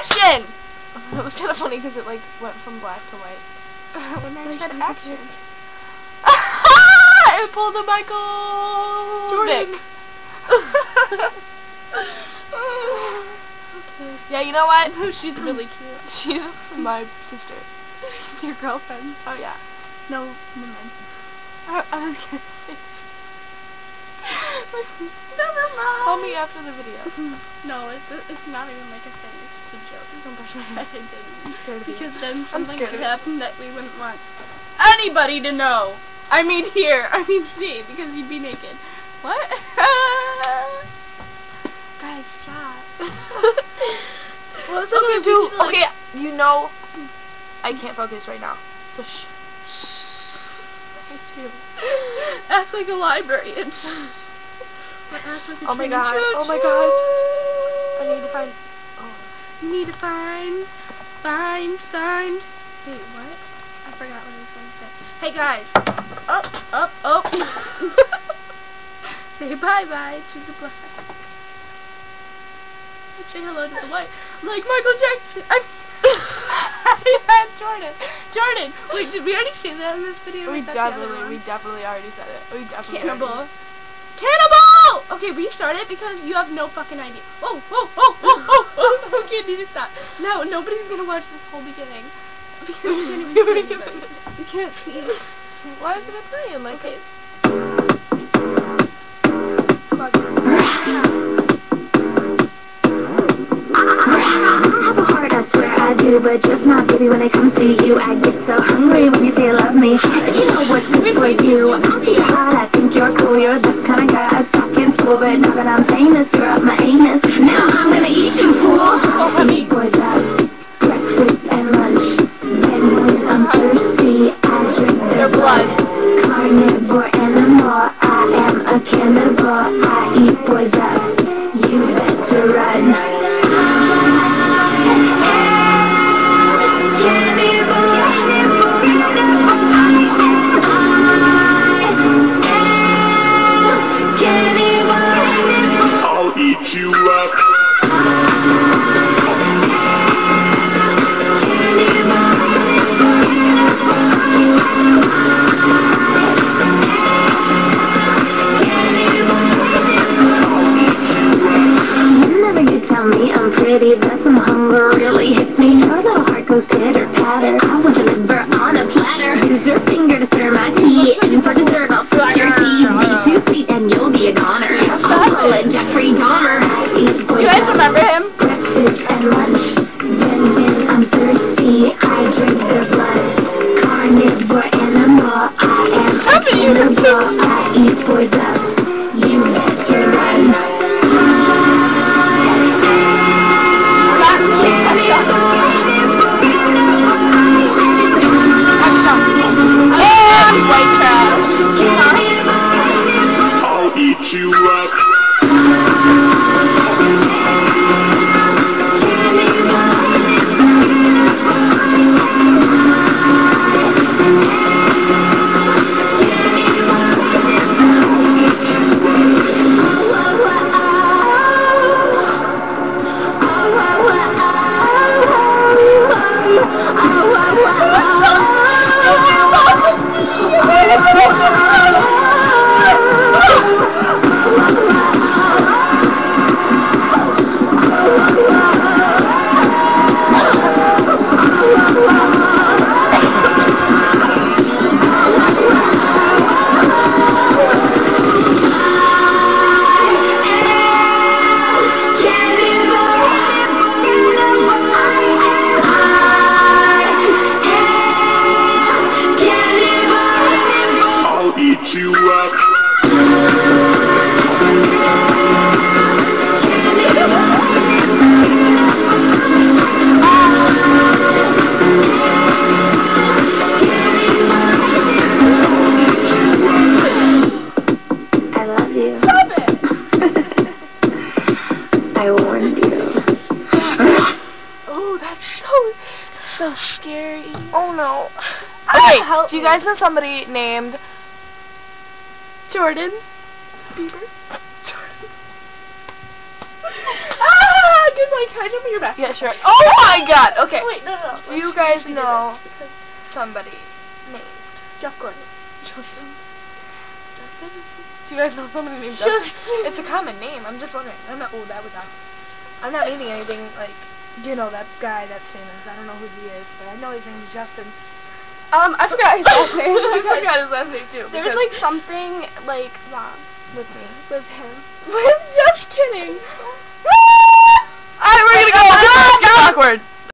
action! It was kind of funny because it like went from black to white. when I Like, said action. it pulled a Michael Jordan. Vick. Yeah, you know what? She's really cute. She's my sister. She's your girlfriend. Oh yeah. No, never mind. I, I was gonna say. Never mind. Call me after the video. No, it's it's not even like a thing. It's just a joke. Don't brush my I hair. didn't. I'm scared of. Because then something could happen that we wouldn't want anybody to know. I mean here. I mean see, because you'd be naked. What? Guys, stop. What's okay, okay, dude. Okay, you know, I can't focus right now. So shh. Act like a librarian. Or act like a Oh my god. Oh my god. I need to find. Oh. Need to find, find, find. Wait, what? I forgot what I was going to say. Hey guys, up, up, up. say bye bye to the black. Say hello to the white. Like Michael Jackson. I'm. Had Jordan. Jordan. Wait, did we already say that in this video? We was that the other definitely, we definitely already said it. We definitely. Cannibal. already- Cannibal! Oh, okay, restart it because you have no fucking idea. Oh, oh, oh, oh, oh, oh. oh. Okay, need to stop. No, nobody's gonna watch this whole beginning. Because you can't even see anybody. You can't see. Why isn't it playing? Like, Okay. I have a heart, I swear I do, but just not baby when it comes to you. I get so hungry when you say love me. And you know what's good for you. I think you're hot, I think you're really hits me. Your little heart goes pitter patter. I want your liver on a platter. Use your finger to stir my tea, and for dessert I'll suck your teeth. Be too sweet and you'll be a goner. I'll pull a Jeffrey Dahmer. Do you guys remember him? breakfast and lunch. Then when I'm thirsty, I drink their blood. Carnivore animal, I am Stop it, you. I eat boys up. White trash. Love you. Stop it. I warned you. Oh, that's so so scary. Oh no. Okay, help do you me. guys know somebody named Jordan. Bieber? Ah, good one. Can I jump on your back? Yeah, sure. Oh my god. Okay. Wait, no, no. no. Do you guys know somebody named Jeff Gordon. Justin? Do you guys know somebody named Justin? Justin. It's a common name. I'm just wondering. I'm not. Oh, that was off. I'm not meaning anything like you know that guy that's famous. I don't know who he is, but I know his name is Justin. Um, I forgot his last name. I forgot his last name too. There was like something like wrong with me. with him. With just kidding. Alright, we're gonna go. Awkward.